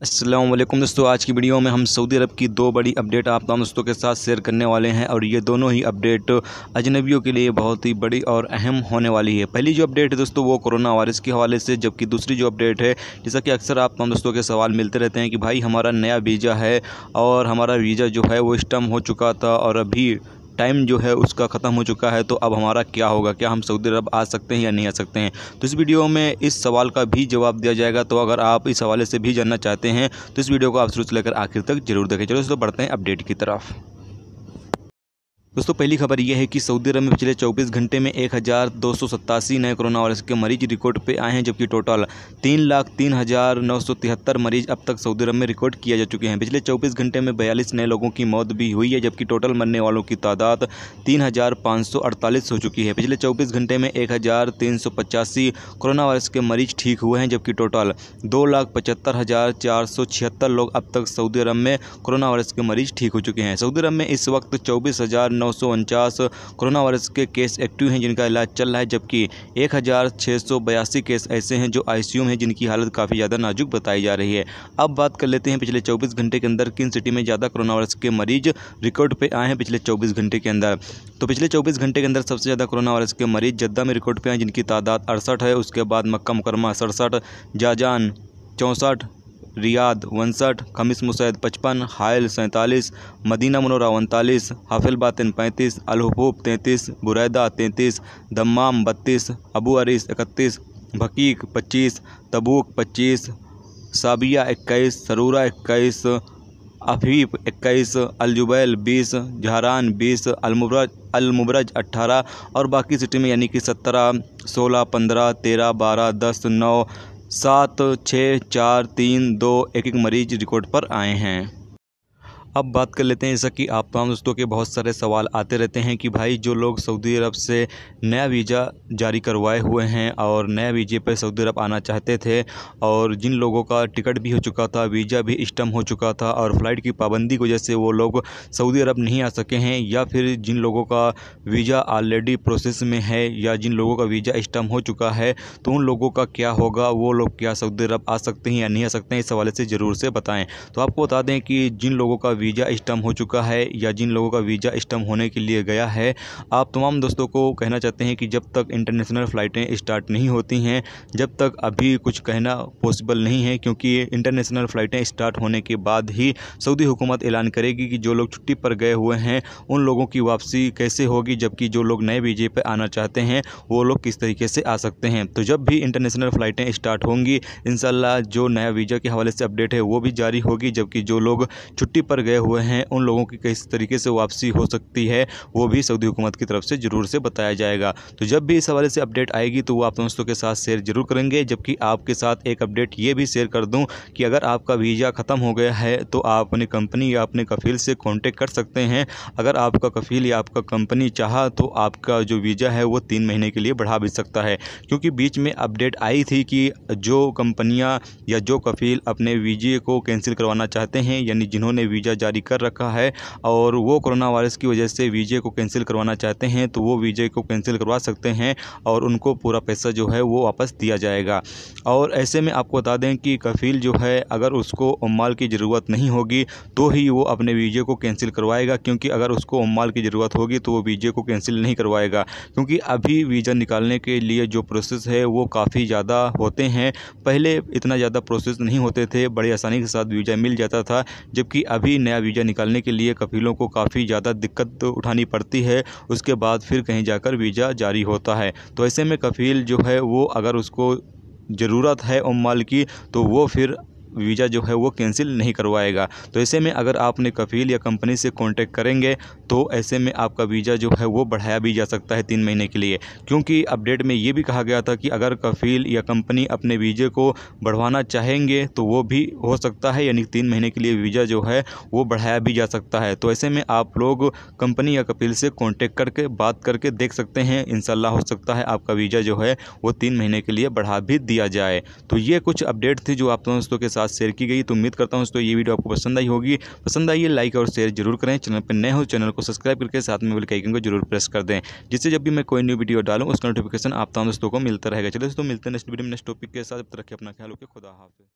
वालेकुम दोस्तों, आज की वीडियो में हम सऊदी अरब की दो बड़ी अपडेट आप तमाम दोस्तों के साथ शेयर करने वाले हैं और ये दोनों ही अपडेट अजनबियों के लिए बहुत ही बड़ी और अहम होने वाली है। पहली जो अपडेट है दोस्तों, वो कोरोना वायरस के हवाले से, जबकि दूसरी जो अपडेट है, जैसा कि अक्सर आप तमाम दोस्तों के सवाल मिलते रहते हैं कि भाई हमारा नया वीज़ा है और हमारा वीज़ा जो है, वो स्टम हो चुका था और अभी टाइम जो है उसका ख़त्म हो चुका है तो अब हमारा क्या होगा? क्या हम सऊदी अरब आ सकते हैं या नहीं आ सकते हैं? तो इस वीडियो में इस सवाल का भी जवाब दिया जाएगा। तो अगर आप इस हवाले से भी जानना चाहते हैं तो इस वीडियो को आप शुरू से लेकर आखिर तक ज़रूर देखें। चलो दोस्तों, बढ़ते हैं अपडेट की तरफ़। दोस्तों, पहली खबर यह है कि सऊदी अरब में पिछले 24 घंटे में एक हज़ार दो सौ सत्तासी नए कोरोना वायरस के मरीज़ रिकॉर्ड पे आए हैं, जबकि टोटल तीन लाख तीन हज़ार नौ सौ तिहत्तर मरीज़ अब तक सऊदी अरब में रिकॉर्ड किया जा चुके हैं। पिछले 24 घंटे में बयालीस नए लोगों की मौत भी हुई है, जबकि टोटल मरने वालों की तादाद तीन हज़ार पाँच सौ अड़तालीस हो चुकी है। पिछले चौबीस घंटे में एक हज़ार तीन सौ पचासी कोरोना वायरस के मरीज़ ठीक हुए हैं, जबकि टोटल दो लोग अब तक सऊदी अरब में कोरोना वायरस के मरीज़ ठीक हो चुके हैं। सऊदी अरब में इस वक्त चौबीस नौ सौ उनचास कोरोना वायरस के केस एक्टिव हैं, जिनका इलाज चल रहा है, जबकि एक हज़ार छः सौ बयासी केस ऐसे हैं, जो आईसीयू में हैं, जिनकी हालत काफ़ी ज़्यादा नाजुक बताई जा रही है। अब बात कर लेते हैं, पिछले चौबीस घंटे के अंदर किन सिटी में ज़्यादा कोरोना वायरस के मरीज़ रिकॉर्ड पे आए हैं पिछले चौबीस घंटे के अंदर। तो पिछले चौबीस घंटे के अंदर सबसे ज़्यादा कोरोना वायरस के मरीज़ जद्दा में रिकॉर्ड पे आए जिनकी तादाद अड़सठ है, उसके बाद मक्का मुकरमा सड़सठ, जाजान चौंसठ रियाद उनसठ, खमिस मुसैद पचपन, हायल सैंतालीस, मदीना मनोरा उनतालीस, हाफिल बातिन पैंतीस, अलहबूब तैंतीस, बुरैदा तैंतीस, दम्माम बत्तीस, अबू अरीस इकतीस, भकीक पच्चीस, तबूक पच्चीस, साबिया इक्कीस, सरूरा इक्कीस, अफीफ इक्कीस, अलजुबैल बीस, जहरान बीस, अलमुबरज अलमुबरज अट्ठारह और बाकी सिटी में यानी कि सत्रह, सोलह, पंद्रह, तेरह, बारह, दस, नौ सात छः चार तीन दो एक एक मरीज़ रिकॉर्ड पर आए हैं। अब बात कर लेते हैं जैसा कि आप तमाम दोस्तों के बहुत सारे सवाल आते रहते हैं कि भाई जो लोग सऊदी अरब से नया वीज़ा जारी करवाए हुए हैं और नया वीज़े पर सऊदी अरब आना चाहते थे और जिन लोगों का टिकट भी हो चुका था, वीज़ा भी स्टम हो चुका था और फ़्लाइट की पाबंदी की वजह से वो लोग सऊदी अरब नहीं आ सके हैं या फिर जिन लोगों का वीज़ा ऑलरेडी प्रोसेस में है या जिन लोगों का वीज़ा स्टम हो चुका है तो उन लोगों का क्या होगा, वो लोग क्या सऊदी अरब आ सकते हैं या नहीं आ सकते हैं, इस हवाले से ज़रूर से बताएँ। तो आपको बता दें कि जिन लोगों का वीज़ा स्टम हो चुका है या जिन लोगों का वीज़ा स्टम होने के लिए गया है, आप तमाम दोस्तों को कहना चाहते हैं कि जब तक इंटरनेशनल फ़्लाइटें स्टार्ट नहीं होती हैं, जब तक अभी कुछ कहना पॉसिबल नहीं है, क्योंकि इंटरनेशनल फ़्लाइटें स्टार्ट होने के बाद ही सऊदी हुकूमत ऐलान करेगी कि जो लोग छुट्टी पर गए हुए हैं, उन लोगों की वापसी कैसे होगी, जबकि जो लोग नए वीजे पर आना चाहते हैं, वो लोग किस तरीके से आ सकते हैं। तो जब भी इंटरनेशनल फ़्लाइटें स्टार्ट होंगी इन जो नया वीज़ा के हवाले से अपडेट है, वो भी जारी होगी, जबकि जो लोग छुट्टी पर गए हुए हैं, उन लोगों की किस तरीके से वापसी हो सकती है, वो भी सऊदी हुकूमत की तरफ़ से ज़रूर से बताया जाएगा। तो जब भी इस हवाले से अपडेट आएगी तो वो आप दोस्तों के साथ शेयर ज़रूर करेंगे, जबकि आपके साथ एक अपडेट ये भी शेयर कर दूँ कि अगर आपका वीज़ा ख़त्म हो गया है तो आप अपनी कंपनी या अपने कफ़ील से कॉन्टेक्ट कर सकते हैं। अगर आपका कफ़ील या आपका कंपनी चाहा तो आपका जो वीज़ा है, वो तीन महीने के लिए बढ़ा भी सकता है। क्योंकि बीच में अपडेट आई थी कि जो कंपनियाँ या जो कफ़ील अपने वीजे को कैंसिल करवाना चाहते हैं, यानी जिन्होंने वीज़ा जारी कर रखा है और वो कोरोना वायरस की वजह से वीजे को कैंसिल करवाना चाहते हैं तो वो वीजे को कैंसिल करवा सकते हैं और उनको पूरा पैसा जो है वो वापस दिया जाएगा। और ऐसे में आपको बता दें कि कफ़ील जो है, अगर उसको उम्माल की ज़रूरत नहीं होगी तो ही वो अपने वीजे को कैंसिल करवाएगा, क्योंकि अगर उसको उम्माल की ज़रूरत होगी तो वो वीजे को कैंसिल नहीं करवाएगा। क्योंकि अभी वीज़ा निकालने के लिए जो प्रोसेस है, वो काफ़ी ज़्यादा होते हैं। पहले इतना ज़्यादा प्रोसेस नहीं होते थे, बड़ी आसानी के साथ वीज़ा मिल जाता था, जबकि अभी नया वीज़ा निकालने के लिए कफीलों को काफ़ी ज़्यादा दिक्कत उठानी पड़ती है। उसके बाद फिर कहीं जाकर वीज़ा जारी होता है। तो ऐसे में कफील जो है, वो अगर उसको ज़रूरत है उम्माल की तो वो फिर वीज़ा जो है वो कैंसिल नहीं करवाएगा। तो ऐसे में अगर आपने कफ़ील या कंपनी से कांटेक्ट करेंगे तो ऐसे में आपका वीज़ा जो है वो बढ़ाया भी जा सकता है तीन महीने के लिए। क्योंकि अपडेट में ये भी कहा गया था कि अगर कफ़ील या कंपनी अपने वीज़े को बढ़वाना चाहेंगे तो वो भी हो सकता है, यानी तीन महीने के लिए वीज़ा जो है वो बढ़ाया भी जा सकता है। तो ऐसे में आप लोग कंपनी या कफील से कॉन्टेक्ट करके बात करके देख सकते हैं इन हो सकता है आपका वीज़ा जो है वो तीन महीने के लिए बढ़ा भी दिया जाए। तो ये कुछ अपडेट थी जो आप दोस्तों के साथ साथ शेयर की गई। तो उम्मीद करता हूँ दोस्तों, ये वीडियो आपको पसंद आई होगी। पसंद आई है लाइक और शेयर ज़रूर करें। चैनल पर नए हो चैनल को सब्सक्राइब करके साथ में बिल्कुल आइकन को ज़रूर प्रेस कर दें, जिससे जब भी मैं कोई न्यू वीडियो डालूँ उसका नोटिफिकेशन आप तमाम दोस्तों को मिलता रहेगा। चलिए दोस्तों, मिलते हैं नेक्स्ट वीडियो में नेक्स्ट टॉपिक के साथ। रखें अपना ख्याल होकर खुदा हाफिज़।